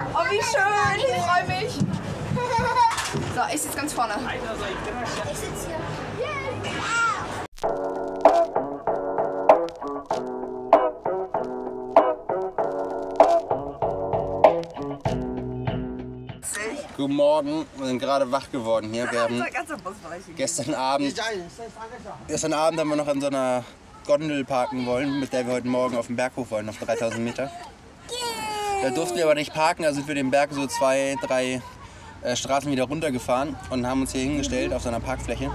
Oh, wie schön. Ich freue mich. So, ich sitze ganz vorne. Ich sitze hier. Guten Morgen, wir sind gerade wach geworden hier. Wir haben gestern Abend, gestern Abend haben wir noch an so einer Gondel parken wollen, mit der wir heute Morgen auf den Berg hoch wollen, auf 3000 Meter. Da durften wir aber nicht parken, also sind wir den Berg so zwei, drei äh, Straßen wieder runtergefahren und haben uns hier hingestellt auf so einer Parkfläche.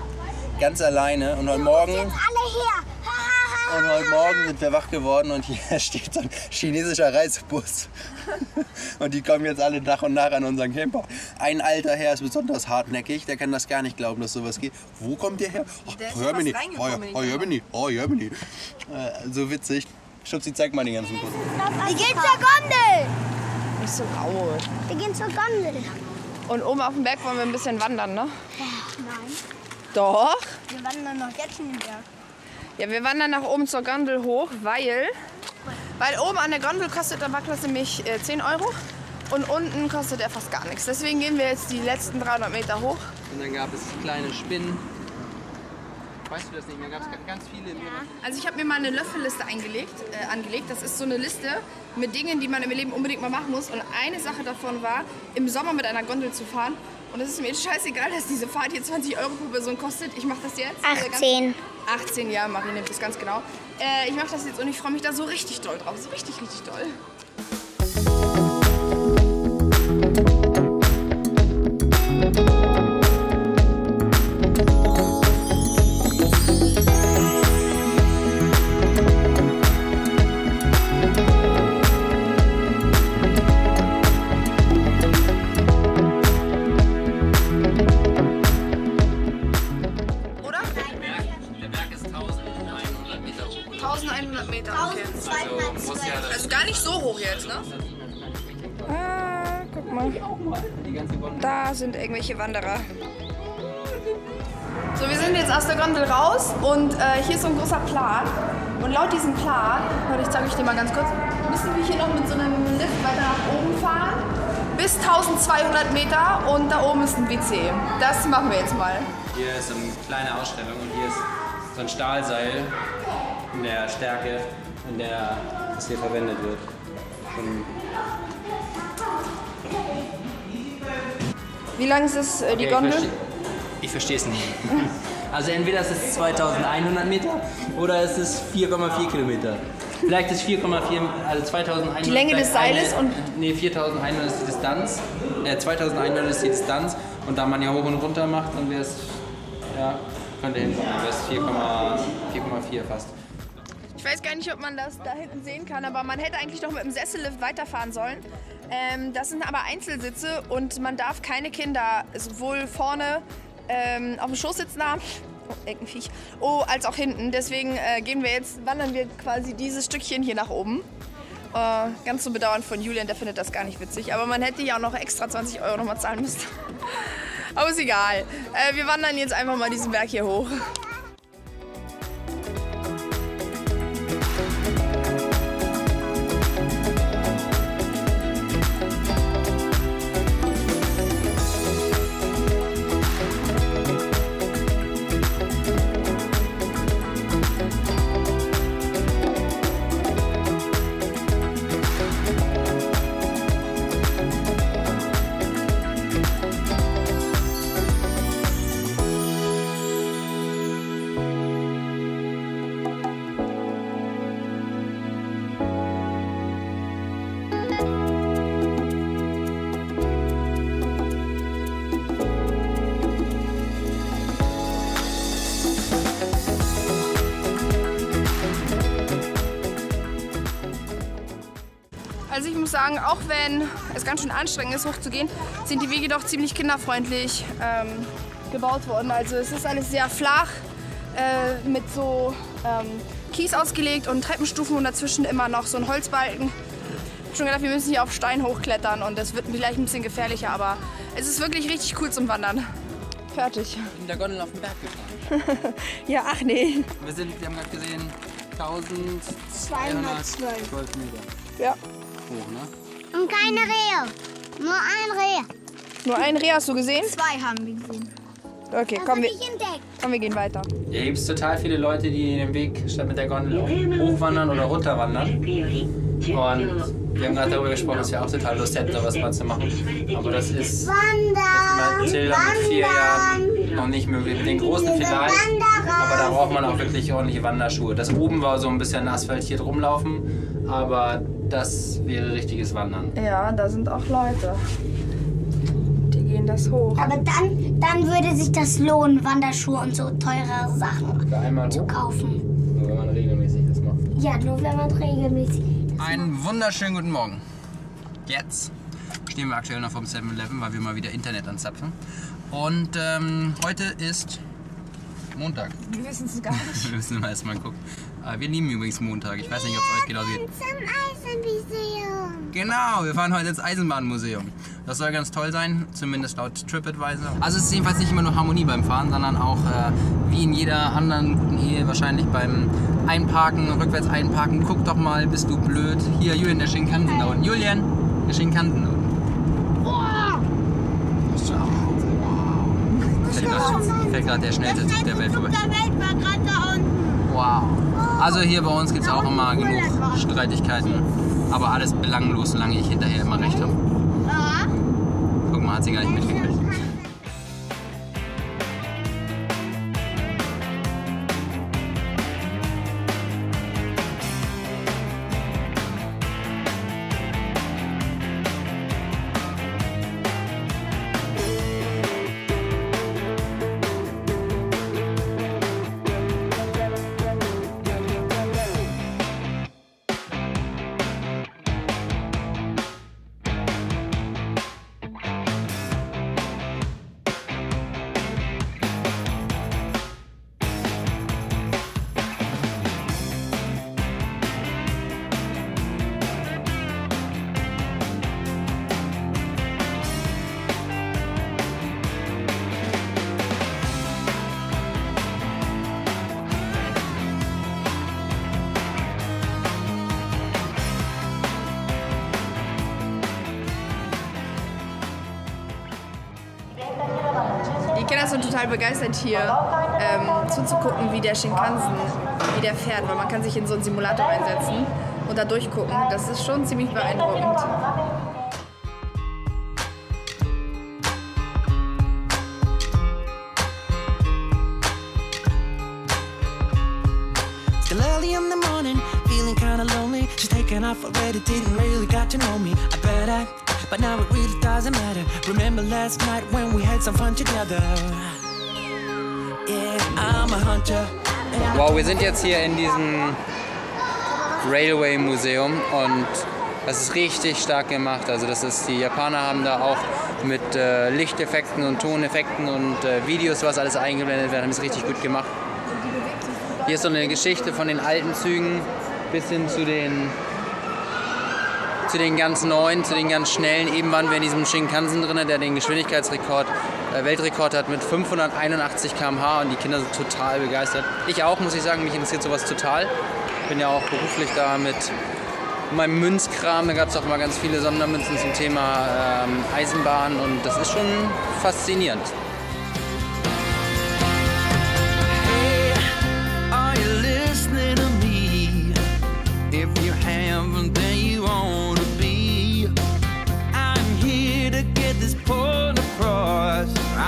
Ganz alleine und heute Morgen. Und heute Morgen sind wir wach geworden und hier steht so ein chinesischer Reisebus. Und die kommen jetzt alle nach und nach an unseren Camper. Ein alter Herr ist besonders hartnäckig, der kann das gar nicht glauben, dass sowas geht. Wo kommt der her? Oh, Der ist Germany. Oh, in oh, die Germany. Oh, Germany. Äh, so witzig. Schutzi, zeig mal den ganzen Bus. Wir gehen zur Gondel. Nicht so laut. Wir gehen zur Gondel. Und oben auf dem Berg wollen wir ein bisschen wandern, ne? Nein. Doch. Wir wandern noch jetzt in den Berg. Ja, wir wandern nach oben zur Gondel hoch, weil, weil oben an der Gondel kostet der Parkplatz nämlich äh, 10 Euro und unten kostet er fast gar nichts. Deswegen gehen wir jetzt die letzten 300 Meter hoch. Und dann gab es kleine Spinnen. Weißt du das nicht mehr? Gab es ganz viele. Also ich habe mir mal eine Löffelliste eingelegt, äh, angelegt. Das ist so eine Liste mit Dingen, die man im Leben unbedingt mal machen muss. Und eine Sache davon war, im Sommer mit einer Gondel zu fahren. Und es ist mir jetzt scheißegal, dass diese Fahrt hier 20 Euro pro Person kostet. Ich mache das jetzt. äh, ganz- 18. 18, ja, Marie nimmt das ganz genau. Äh, ich mache das jetzt und ich freue mich da so richtig doll drauf. So richtig, richtig doll. 1100 Meter, okay. 1212. Also gar nicht so hoch jetzt, ne? Ah, guck mal. Da sind irgendwelche Wanderer. So, wir sind jetzt aus der Gondel raus und äh, hier ist so ein großer Plan. Und laut diesem Plan, warte, ich zeige euch den mal ganz kurz, müssen wir hier noch mit so einem Lift weiter nach oben fahren. Bis 1200 Meter und da oben ist ein WC. Das machen wir jetzt mal. Hier ist so eine kleine Ausstellung und hier ist so ein Stahlseil in der Stärke, in der es hier verwendet wird. Schon Wie lang ist es, äh, die Okay, Gondel? Ich, versteh- ich verstehe es nicht. Also entweder ist es 2100 Meter oder es ist 4,4 Kilometer. Vielleicht ist 4,4, also 2100. Die Länge des Seiles eine, und- Nee, 4100 ist die Distanz. Äh, 2100 ist die Distanz. Und da man ja hoch und runter macht, dann wäre es, ja, könnte hinkommen. Dann wäre es 4,4 fast. Ich weiß gar nicht, ob man das da hinten sehen kann, aber man hätte eigentlich noch mit dem Sessellift weiterfahren sollen. Ähm, das sind aber Einzelsitze und man darf keine Kinder sowohl vorne ähm, auf dem Schoß sitzen haben, oh, irgendein Viech, oh, als auch hinten. Deswegen äh, gehen wir jetzt, wandern wir quasi dieses Stückchen hier nach oben. Äh, ganz zu bedauern von Julian, der findet das gar nicht witzig. Aber man hätte ja auch noch extra 20 Euro nochmal zahlen müssen. Aber ist egal. Äh, wir wandern jetzt einfach mal diesen Berg hier hoch. Sagen, auch wenn es ganz schön anstrengend ist, hochzugehen, sind die Wege doch ziemlich kinderfreundlich ähm, gebaut worden. Also es ist alles sehr flach, äh, mit so ähm, Kies ausgelegt und Treppenstufen und dazwischen immer noch so ein Holzbalken. Ich hab schon gedacht, wir müssen hier auf Stein hochklettern und das wird vielleicht ein bisschen gefährlicher, aber es ist wirklich richtig cool zum Wandern. Fertig. In der Gondel auf den Berg gefahren. Ja, ach nee. Wir, sind, wir haben gerade gesehen, 1212 212. Meter Ja. Hoch, ne? Und keine Rehe. Nur ein Reh. Nur ein Reh hast du gesehen? Zwei haben wir gesehen. Okay, Das komm, wir, komm, wir gehen weiter. Hier gibt es total viele Leute, die den Weg statt mit der Gondel hochwandern oder runterwandern. Und wir haben gerade darüber gesprochen, dass wir auch total Lust hätten, sowas mal zu machen. Aber das ist Wandern. Mathilda mit vier Jahren noch nicht möglich. Mit den Großen vielleicht. Aber da braucht man auch wirklich ordentliche Wanderschuhe. Das oben war so ein bisschen asphaltiert rumlaufen, aber das wäre richtiges Wandern. Ja, da sind auch Leute. Die gehen das hoch. Aber dann, dann würde sich das lohnen, Wanderschuhe und so teure Sachen zu kaufen. nur wenn man regelmäßig das macht. Ja, nur wenn man regelmäßig. Einen wunderschönen guten Morgen. Jetzt stehen wir aktuell noch vom 7-Eleven, weil wir mal wieder Internet anzapfen. Und ähm, heute ist Montag. Wir wissen es gar nicht. Wir müssen mal erstmal gucken. Äh, wir lieben übrigens Montag. Ich weiß nicht, ob es euch genauso geht. Zum Eisenmuseum. Genau, wir fahren heute ins Eisenbahnmuseum. Das soll ganz toll sein, zumindest laut TripAdvisor. Also es ist jedenfalls nicht immer nur Harmonie beim Fahren, sondern auch äh, wie in jeder anderen guten Ehe wahrscheinlich beim Einparken, rückwärts einparken. Guck doch mal, bist du blöd. Hier, Julian, der Shinkansen da unten. Julian, der Shinkansen da unten. Fällt gerade der schnellste Zug der Welt vorbei. Der Welt war gerade da unten. Wow. Also hier bei uns gibt es auch immer genug Streitigkeiten. Aber alles belanglos, solange ich hinterher immer recht habe. Guck mal, hat sie gar nicht mitgekriegt. Sind total begeistert hier ähm, zuzugucken, wie der Shinkansen, wie der fährt, weil man kann sich in so einen Simulator einsetzen und da durchgucken. Das ist schon ziemlich beeindruckend. Early in the morning, feeling kinda lonely. She's taken off already, didn't really got to know me. I bet I, but now it really doesn't matter. Remember last night when we had some fun together? Yeah, I'm a hunter. Wow, wir sind jetzt hier in diesem Railway Museum und das ist richtig stark gemacht. Also das ist, die Japaner haben da auch mit äh, Lichteffekten und Toneffekten und äh, Videos, was alles eingeblendet wird, haben es richtig gut gemacht. Hier ist so eine Geschichte von den alten Zügen bis hin zu den zu den ganz neuen, zu den ganz schnellen. Eben waren wir in diesem Shinkansen drin, der den Geschwindigkeitsrekord, äh, Weltrekord hat mit 581 km/h und die Kinder sind total begeistert. Ich auch, muss ich sagen, mich interessiert sowas total. Ich bin ja auch beruflich da mit meinem Münzkram. Da gab es auch mal ganz viele Sondermünzen zum Thema ähm, Eisenbahn und das ist schon faszinierend.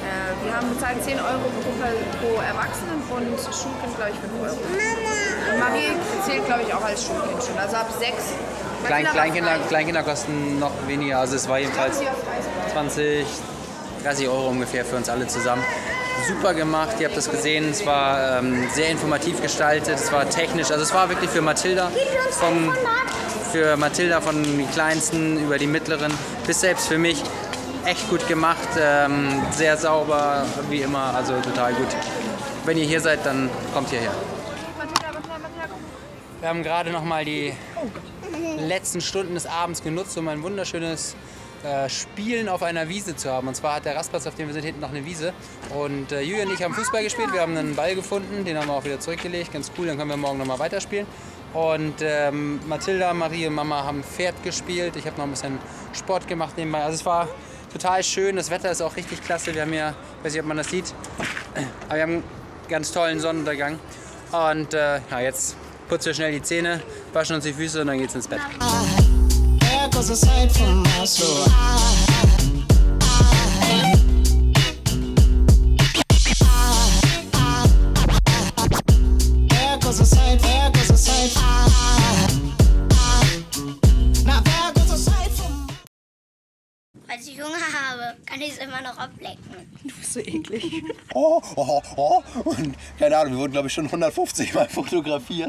Äh, wir haben bezahlt 10 Euro pro, pro Erwachsenen und Schulkind, glaube ich, 5 Euro. Und Marie zählt, glaube ich, auch als Schulkind schon. Also ab 6. Klein, Kleinkinder, Kleinkinder kosten noch weniger, also es war jedenfalls 20, 30 Euro ungefähr für uns alle zusammen. Super gemacht, ihr habt das gesehen, es war ähm, sehr informativ gestaltet, es war technisch, also es war wirklich für Mathilda, vom, für Mathilda von den Kleinsten über die Mittleren bis selbst für mich echt gut gemacht, ähm, sehr sauber, wie immer, also total gut. Wenn ihr hier seid, dann kommt hierher. Wir haben gerade noch mal die letzten Stunden des Abends genutzt, um ein wunderschönes äh, Spielen auf einer Wiese zu haben. Und zwar hat der Rastplatz, auf dem wir sind, hinten noch eine Wiese. Und äh, Julia und ich haben Fußball gespielt. Wir haben einen Ball gefunden, den haben wir auch wieder zurückgelegt. Ganz cool, dann können wir morgen noch mal weiterspielen. Und ähm, Mathilda, Marie und Mama haben Pferd gespielt. Ich habe noch ein bisschen Sport gemacht nebenbei. Also es war total schön. Das Wetter ist auch richtig klasse. Wir haben hier, ich weiß nicht, ob man das sieht, aber wir haben einen ganz tollen Sonnenuntergang. Und äh, ja, jetzt putzen wir schnell die Zähne, waschen uns die Füße und dann geht's ins Bett. Ablecken. Oh, oh, oh. Und keine Ahnung, wir wurden glaube ich schon 150 Mal fotografiert.